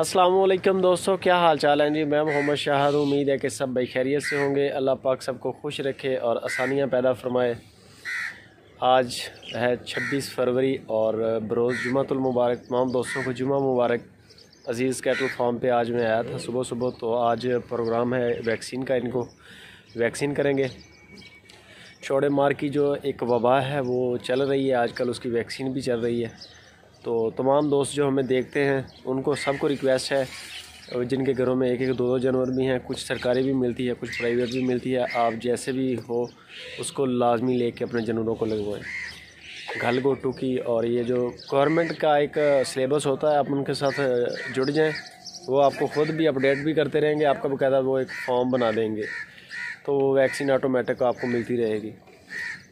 वालेकुम दोस्तों, क्या हाल चाल है? जी, मैं मोहम्मद शाहद उम्मीद है कि सब भाई खैरियत से होंगे। अल्लाह पाक सबको खुश रखे और आसानियाँ पैदा फरमाए। आज है 26 फरवरी और बरोज़ जुमातुल मुबारक। तमाम दोस्तों को जुमा मुबारक। अज़ीज़ कैटल फार्म पे आज मैं आया था सुबह सुबह तो आज प्रोग्राम है वैक्सीन का इनको। वैक्सीन करेंगे। छोड़े मार की जो एक वबा है, वो चल रही है। आजकल उसकी वैक्सीन भी चल रही है। तो तमाम दोस्त जो हमें देखते हैं, उनको सबको रिक्वेस्ट है जिनके घरों में एक एक दो दो जानवर भी हैं, कुछ सरकारी भी मिलती है, कुछ प्राइवेट भी मिलती है, आप जैसे भी हो, उसको लाजमी लेके अपने जानवरों को लगवाएँ। घल गोटू की और ये जो गवर्नमेंट का एक सिलेबस होता है, आप उनके साथ जुड़ जाएँ, वो आपको ख़ुद भी अपडेट भी करते रहेंगे, आपका बकायदा वो एक फॉर्म बना देंगे। तो वैक्सीन ऑटोमेटिक आपको मिलती रहेगी।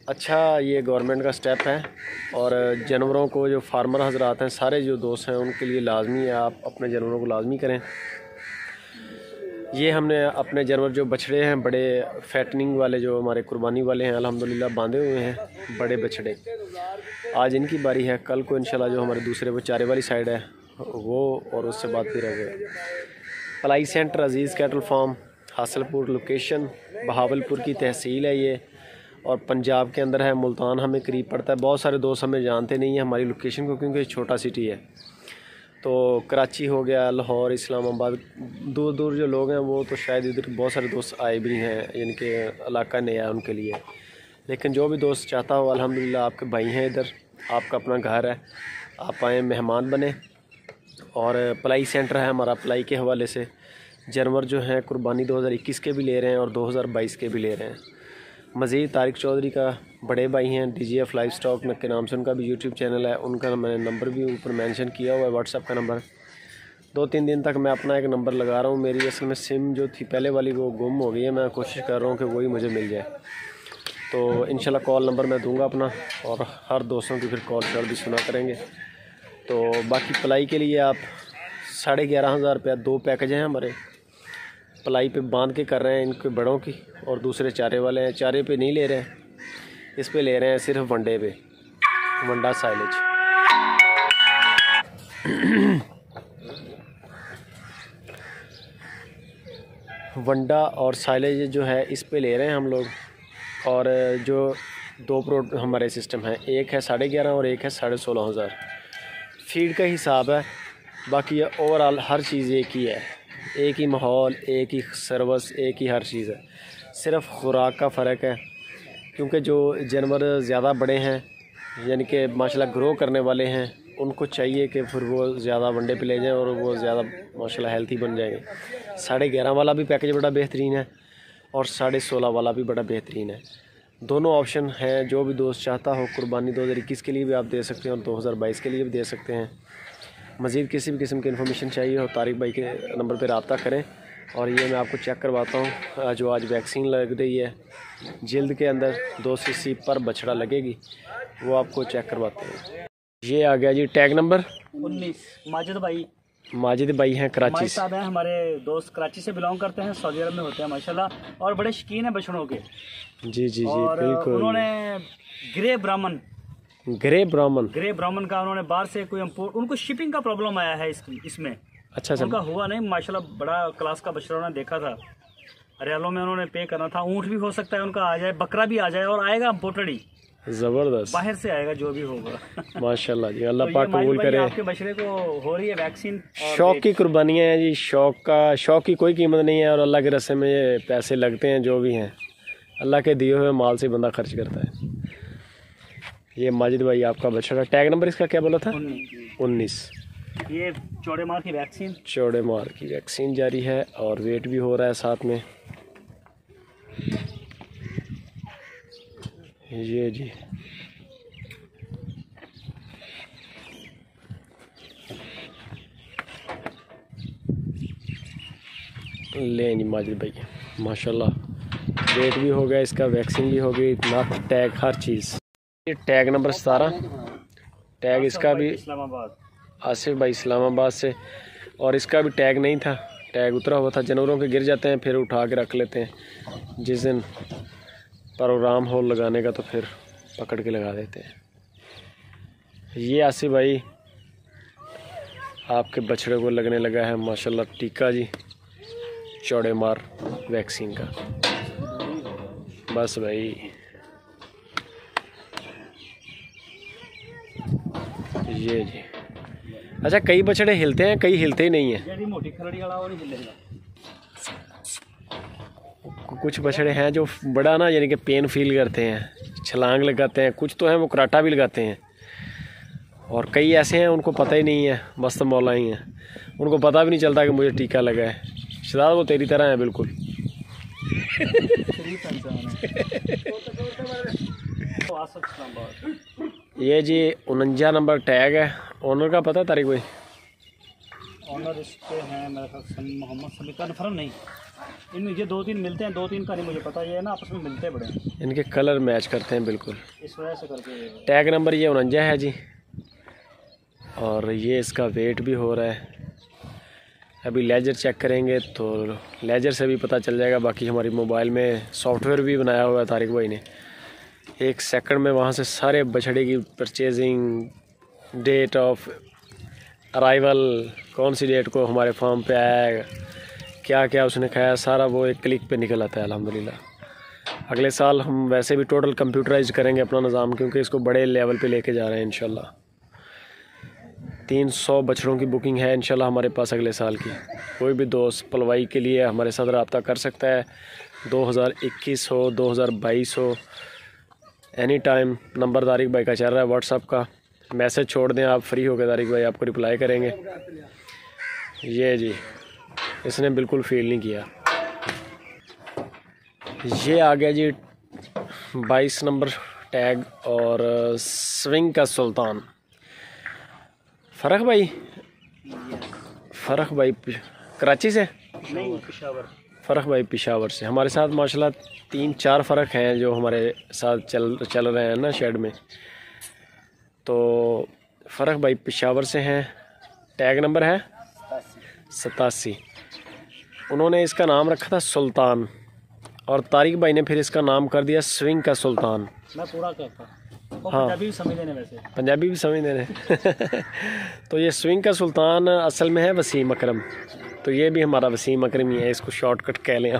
अच्छा ये गवर्नमेंट का स्टेप है और जानवरों को जो फार्मर हजरात हैं, सारे जो दोस्त हैं, उनके लिए लाजमी है, आप अपने जानवरों को लाजमी करें। ये हमने अपने जानवर जो बछड़े हैं, बड़े फैटनिंग वाले जो हमारे कुर्बानी वाले हैं, अल्हम्दुलिल्लाह बांधे हुए हैं, बड़े बछड़े। आज इनकी बारी है, कल को इंशाल्लाह जो हमारे दूसरे वो चारे वाली साइड है, वो और उससे बात भी रह गए पलाई centre, Aziz cattle farm Hasilpur location Bahawalpur की तहसील है ये। और पंजाब के अंदर है, मुल्तान हमें करीब पड़ता है। बहुत सारे दोस्त हमें जानते नहीं हैं हमारी लोकेशन को, क्योंकि छोटा सिटी है। तो कराची हो गया, लाहौर, इस्लामाबाद दूर दूर जो लोग हैं, वो तो शायद इधर बहुत सारे दोस्त आए भी हैं, यानी कि इलाका नया है उनके लिए। लेकिन जो भी दोस्त चाहता हो, अल्हम्दुलिल्लाह, आपके भाई हैं इधर, आपका अपना घर है, आप आएँ, मेहमान बने। और पलाई सेंटर है हमारा, पलाई के हवाले से। जानवर जो हैं, कुर्बानी 2021 के भी ले रहे हैं और 2022 के भी ले रहे हैं। मज़ीद तारिक चौधरी का बड़े भाई हैं D G F life stock के नाम से उनका भी यूट्यूब चैनल है। उनका मैंने नंबर भी ऊपर मेंशन किया हुआ है व्हाट्सअप का नंबर दो तीन दिन तक मैं अपना एक नंबर लगा रहा हूँ। मेरी असल में सिम जो थी पहले वाली वो गुम हो गई है। मैं कोशिश कर रहा हूँ कि वही मुझे मिल जाए। तो इन कॉल नंबर मैं दूँगा अपना और हर दोस्तों की फिर कॉल शॉल भी सुना करेंगे। तो बाकी पलाई के लिए आप साढ़े ग्यारह हज़ार रुपया दो पैकेज हैं हमारे। पलाई पे बाँध के कर रहे हैं इनके बड़ों की और दूसरे चारे वाले हैं। चारे पे नहीं ले रहे हैं। इस पे ले रहे हैं सिर्फ़ वनडे पे। वंडा साइलेज। वंडा और साइलेज जो है, इस पे ले रहे हैं हम लोग। और जो दो प्रो हमारे सिस्टम हैं, एक है साढ़े ग्यारह और एक है साढ़े सोलह हज़ार। फ़ीड का हिसाब है, बाकी ओवरऑल हर चीज़ एक ही है। एक ही माहौल, एक ही सर्वस एक ही हर चीज़ है। सिर्फ़ खुराक का फ़र्क है, क्योंकि जो जानवर ज़्यादा बड़े हैं, यानी कि माशाल्लाह ग्रो करने वाले हैं, उनको चाहिए कि फिर वो ज़्यादा वनडे पे ले जाएँ और वो ज़्यादा माशाल्लाह हेल्थी बन जाएँगे। साढ़े ग्यारह वाला भी पैकेज बड़ा बेहतरीन है और साढ़े सोलह वाला भी बड़ा बेहतरीन है। दोनों ऑप्शन हैं, जो भी दोस्त चाहता हो, कुर्बानी दो हज़ार इक्कीस के लिए भी आप दे सकते हैं और दो हज़ार बाईस के लिए भी दे सकते हैं। मज़ीद किसी भी किस्म की इन्फॉर्मेशन चाहिए हो तारिक भाई के नंबर पर रबता करें। और ये मैं आपको चेक करवाता हूँ जो आज वैक्सीन लग रही है। जल्द के अंदर दो सी सी पर बछड़ा लगेगी वो आपको चेक करवाते हैं। ये आ गया जी टैग नंबर उन्नीस। माजिद भाई। माजिद भाई हैं कराची से। हैं हमारे दोस्त कराची से बिलोंग करते हैं सऊदी अरब में होते हैं माशाल्लाह। और बड़े शकीन है बछड़ों के। जी जी जी बिल्कुल। उन्होंने ग्रे ब्राह्मण ग्रे ब्राह्मण। ग्रे ब्राह्मण का उन्होंने बाहर से कोई इम्पोर्ट उनको शिपिंग का प्रॉब्लम आया है इस, इसमें। अच्छा अच्छा उनका हुआ नहीं माशाल्लाह बड़ा क्लास का बछड़ा उन्होंने देखा था। हरियालों में उन्होंने पे करना था। ऊँट भी हो सकता है उनका आ जाए बकरा भी आ जाए और आएगा पोटड़ी ज़बरदस्त। बाहर से आएगा जो भी होगा। माशाल्लाह जी अल्लाह तो पाक कबूल करे। आपके बछड़े को हो रही है वैक्सीन शौक की कुर्बानियाँ हैं जी शौक का शौक की कोई कीमत नहीं है और अल्लाह के रस्ते में पैसे लगते हैं जो भी हैं। अल्लाह के दिए हुए माल से बंदा खर्च करता है। ये माजिद भाई आपका बछड़ा टैग नंबर इसका क्या बोला था? उन्नीस। ये चौड़े मार की वैक्सीन। चौड़े मार की वैक्सीन जारी है और वेट भी हो रहा है साथ में। ये जी। ले जी माजिद भाई माशाल्लाह। वेट भी हो गया इसका वैक्सीन भी हो गई नट टैग हर चीज़। ये टैग नंबर सतारह। टैग इसका भी इस्लामाबाद। आसिफ भाई इस्लामाबाद से। और इसका भी टैग नहीं था। टैग उतरा हुआ था। जानवरों के गिर जाते हैं फिर उठा के रख लेते हैं। जिस दिन प्रोग्राम हो लगाने का तो फिर पकड़ के लगा देते हैं। ये आसिफ भाई आपके बछड़े को लगने लगा है माशाल्लाह टीका जी चौड़े मार वैक्सीन का। बस भाई। ये जी। अच्छा कई बछड़े हिलते हैं कई हिलते ही नहीं हैं। कुछ बछड़े हैं जो बड़ा ना यानी कि पेन फील करते हैं छलांग लगाते हैं कुछ तो हैं वो कराटा भी लगाते हैं। और कई ऐसे हैं उनको पता ही नहीं है मस्त मौला ही हैं। उनको पता भी नहीं चलता कि मुझे टीका लगा है। शदाद वो तेरी तरह है बिल्कुल। ये जी उनंजा नंबर टैग है। ओनर का पता तारीख कोई? ऑनर इसके हैं मेरा ख्याल मोहम्मद समी कन्फर्म नहीं। इनमें ये दो तीन मिलते हैं दो तीन का नहीं मुझे पता। ये है ना आपस में मिलते हैं। बड़े इनके कलर मैच करते हैं बिल्कुल। इस वजह से करके टैग नंबर ये उनंजा है जी। और ये इसका वेट भी हो रहा है। अभी लेजर चेक करेंगे तो लेजर से भी पता चल जाएगा। बाकी हमारी मोबाइल में सॉफ्टवेयर भी बनाया हुआ है तारिक भाई ने। एक सेकंड में वहाँ से सारे बछड़े की परचेजिंग डेट ऑफ़ अराइवल कौन सी डेट को हमारे फार्म पे आया क्या क्या उसने खाया, सारा वो एक क्लिक पे निकल आता है, अल्हम्दुलिल्लाह। अगले साल हम वैसे भी टोटल कंप्यूटराइज करेंगे अपना निज़ाम, क्योंकि इसको बड़े लेवल पे लेके जा रहे हैं, इंशाल्लाह। तीन सौ बछड़ों की बुकिंग है, इंशाल्लाह, हमारे पास अगले साल की। कोई भी दोस्त पलवाई के लिए हमारे साथ रबता कर सकता है। 2021 हो 2022 हो एनी टाइम नंबर तारिक भाई का चल रहा है व्हाट्सअप का मैसेज छोड़ दें, आप फ्री हो गए तारिक भाई आपको रिप्लाई करेंगे। ये जी, इसने बिल्कुल फील नहीं किया। ये आ गया जी, बाईस नंबर टैग और स्विंग का सुल्तान। फ़रख भाई? फ़रख भाई, कराची से? नहीं, पिशावर। फ़र्क भाई पिशावर से। हमारे साथ माशाल्लाह तीन, चार फ़र्क हैं जो हमारे साथ चल चल रहे हैं ना शेड में। तो फ़र्क भाई पिशावर से हैं। टैग नंबर है? सतासी। उन्होंने इसका नाम रखा था सुल्तान। और तारिक भाई ने फिर इसका नाम कर दिया स्विंग का सुल्तान। मैं पूरा करता हाँ। पंजाबी भी समझ लेने वैसे। पंजाबी भी समझ दे रहे तो ये स्विंग का सुल्तान असल में है वसीम अकरम। तो ये भी हमारा वसीम अकरम ही है इसको शॉर्टकट कह लें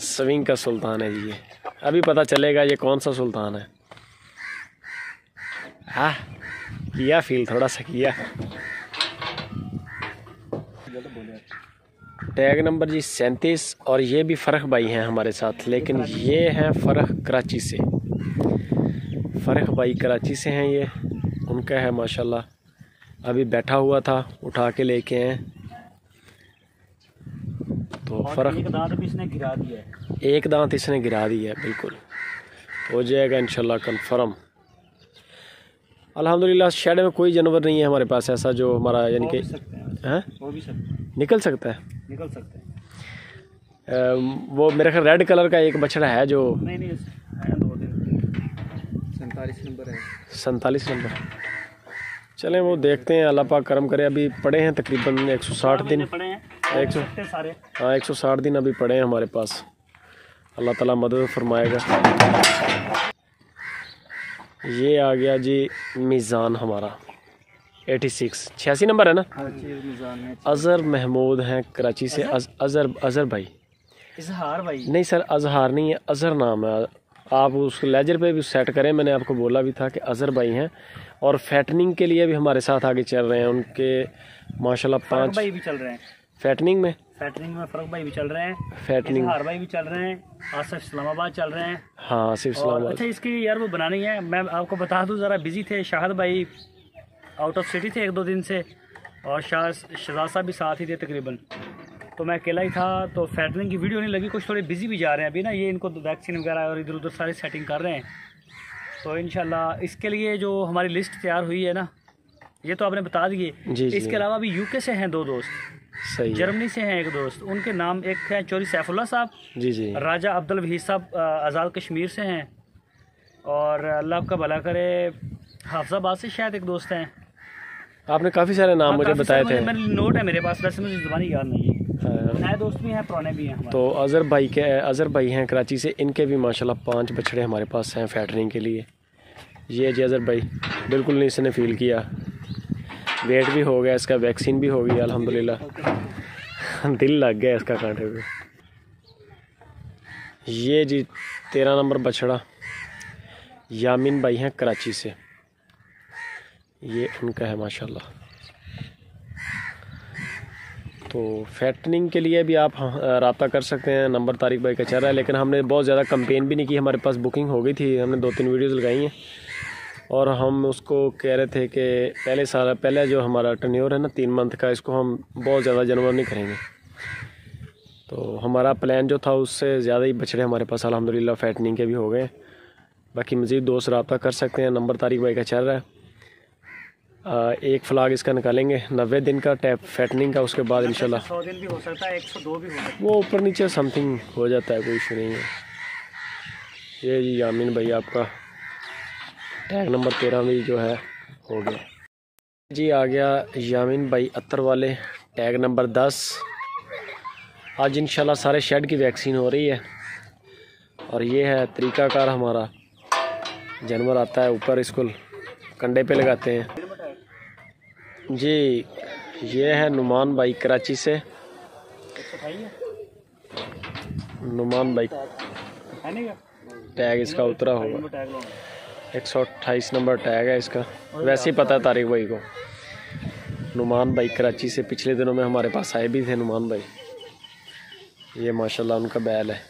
स्विंग का सुल्तान है ये। अभी पता चलेगा ये कौन सा सुल्तान है। हाँ किया फील थोड़ा सा किया। टैग नंबर जी सैंतीस और ये भी फ़र्क भाई हैं हमारे साथ लेकिन ये हैं फ़र्क कराची से। फ़र्क भाई कराची से हैं ये। उनका है माशाल्लाह। अभी बैठा हुआ था उठा के लेके आए। तो फ़र्क एक दांत भी इसने गिरा दिया है। एक दांत इसने गिरा दिया है बिल्कुल। हो जाएगा इंशाल्लाह कंफर्म अल्हम्दुलिल्लाह शेड में कोई जानवर नहीं है हमारे पास ऐसा जो हमारा यानी कि हैं। हैं? भी सकते निकल सकता है? निकल सकते हैं। वो मेरे ख्याल रेड कलर का एक बछड़ा है जो नहीं नहीं है सैंतालीस नंबर है। सैंतालीस नंबर। चलें वो देखते हैं अल्लाह पाक करम करे। अभी पड़े हैं तकरीबन 160 दिन। हैं। एक सौ- सकते सारे। हाँ 160 दिन अभी पड़े हैं हमारे पास। अल्लाह ताला मदद फरमाएगा। ये आ गया जी मीज़ान हमारा। 86 छियासी नंबर है ना? अज़हर महमूद हैं कराची से। अज, अज़हर अज़हर भाई। इजहार भाई। नहीं सर अजहार नहीं है अज़हर नाम है। आप उस लेजर पे भी सेट करें। मैंने आपको बोला भी था कि अज़हर भाई हैं और फैटनिंग के लिए भी हमारे साथ आगे चल रहे हैं। उनके माशाल्लाह पाँच भाई भी चल रहे हैं। फैटनिंग में? फैटरिंग में फरक भाई भी चल रहे हैं। फैटनिंग इजहार भाई भी चल रहे हैं। आसिफ इस्लामाबाद चल रहे हैं। हाँ आसिफ इस्लामाबाद। अच्छा इसकी यार वो बनानी है। मैं आपको बता दूँ ज़रा बिज़ी थे शाहद भाई। आउट ऑफ़ सिटी थे एक दो दिन से। और शाह शहजाद साहब भी साथ ही थे तकरीबन। तो मैं अकेला ही था तो फैटरिंग की वीडियो नहीं लगी कुछ थोड़े बिज़ी भी जा रहे हैं अभी ना ये इनको वैक्सीन वगैरह और इधर उधर सारी सेटिंग कर रहे हैं। तो इन इसके लिए जो हमारी लिस्ट तैयार हुई है ना ये तो आपने बता दिए। इसके अलावा भी यूके से हैं दो दोस्त सही जर्मनी से हैं एक दोस्त उनके नाम एक है चोरी सैफुल्ला साहब जी जी। राजा अब्दुल वहीद साहब आज़ाद कश्मीर से हैं। और अल्लाह आपका भला करे हाफजाबाद से शायद एक दोस्त हैं। आपने काफ़ी सारे नाम हाँ, मुझे बताए थे। मेरे नोट है मेरे पास वैसे मुझे जुबानी याद नहीं हाँ, दोस्त भी हैं, पुराने भी हैं तो अज़हर भाई के, अज़हर भाई हैं कराची से, इनके भी माशाल्लाह पाँच बछड़े हमारे पास हैं फैटरिंग के लिए। ये जी अज़हर भाई, बिल्कुल नहीं इसने फील किया। वेट भी हो गया, इसका वैक्सीन भी हो गई अलहमदिल्ला दिल लग गया इसका कांटे पे। ये जी तेरह नंबर बछड़ा, यामिन भाई हैं कराची से। ये उनका है माशाल्लाह। तो फैटनिंग के लिए भी आप रबता कर सकते हैं। नंबर तारिक भाई का चल रहा है, लेकिन हमने बहुत ज़्यादा कंपेन भी नहीं की। हमारे पास बुकिंग हो गई थी, हमने दो तीन वीडियोज़ लगाई हैं। और हम उसको कह रहे थे कि पहले साल, पहले जो हमारा टर्न्योर है ना, तीन मंथ का, इसको हम बहुत ज़्यादा जानवर नहीं करेंगे। तो हमारा प्लान जो था, उससे ज़्यादा ही बछड़े हमारे पास। अलहमदिल्ला फैटनिंग के भी हो गए। बाकी मज़ीद दोस्त रबता कर सकते हैं। नंबर तारीख भाई का चल रहा है। एक फ्लाग इसका निकालेंगे। नब्बे दिन का टैप फैटनिंग का उसके बाद इंशाल्लाह। सौ दिन भी हो सकता है एक सौ दो भी हो सकता है। वो ऊपर नीचे समथिंग हो जाता है कोई इशू नहीं है। ये जी यामिन भाई आपका। टैग नंबर तेरह भी जो है हो गया। जी आ गया यामिन भाई अतर वाले। टैग नंबर दस। आज इंशाल्लाह सारे शेड की वैक्सीन हो रही है। और ये है तरीकाकार हमारा। जानवर आता है ऊपर इसको कंडे पे लगाते हैं। जी ये है नुमान भाई कराची से। नुमान भाई। टैग इसका उतरा होगा। एक सौ अट्ठाईस नंबर टैग है इसका। वैसे ही पता है तारिक भाई को। नुमान भाई कराची से पिछले दिनों में हमारे पास आए भी थे नुमान भाई। ये माशाल्लाह उनका बैल है।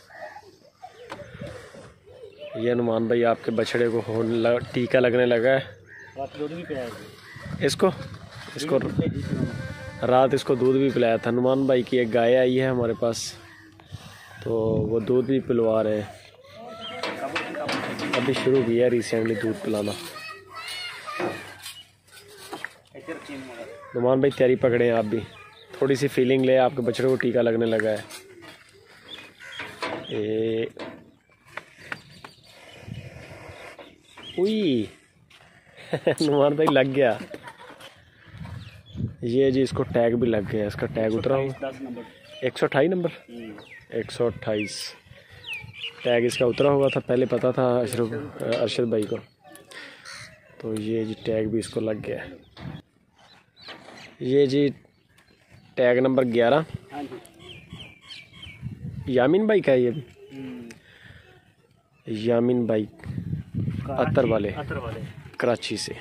ये नुमान भाई आपके बछड़े को होने लग, टीका लगने लगा है। इसको? इसको रात इसको दूध भी पिलाया था। हनुमान भाई की एक गाय आई है हमारे पास। तो वो दूध भी पिलवा रहे हैं। अभी शुरू किया रिसेंटली दूध पिलाना। नुमान भाई तैयारी पकड़े हैं आप भी। थोड़ी सी फीलिंग ले, आपके बछड़े को टीका लगने लगा है। ए। उई। नुमान भाई लग गया। ये जी इसको टैग भी लग गया इसका टैग उतरा हुआ। एक सौ अठाई नंबर। एक सौ अट्ठाईस टैग इसका उतरा हुआ था पहले पता था अशरफ अरशद भाई को। तो ये जी टैग भी इसको लग गया। है ये जी टैग नंबर ग्यारह। हाँ यामिन बाइक है ये? भी यामिन बाइक अतर वाले। अतर वाले। कराची से।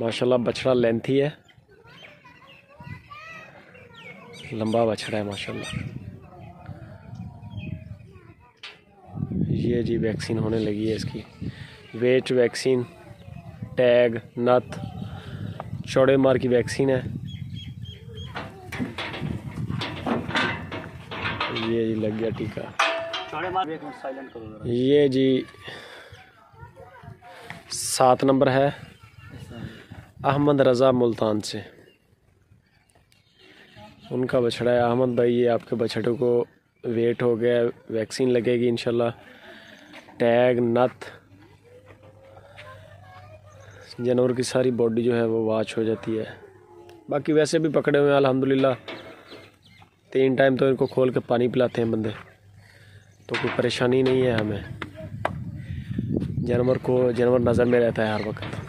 माशाल्लाह बछड़ा लेंथी है। लंबा बछड़ा है माशाल्लाह। ये जी वैक्सीन होने लगी है इसकी। वेट वैक्सीन टैग नथ चौड़े मार की वैक्सीन है। ये जी लग गया टीका। ये जी सात नंबर है। अहमद रज़ा मुल्तान से। उनका बछड़ा है अहमद भाई, ये आपके बछड़े को वेट हो गया, वैक्सीन लगेगी इंशाल्लाह। टैग, नथ। जानवर की सारी बॉडी जो है वो वॉच हो जाती है। बाकी वैसे भी पकड़े हुए हैं, अल्हम्दुलिल्लाह। तीन टाइम तो इनको खोल के पानी पिलाते हैं बंदे। तो कोई परेशानी नहीं है हमें। जानवर को, जानवर नज़र में रहता है हर वक्त।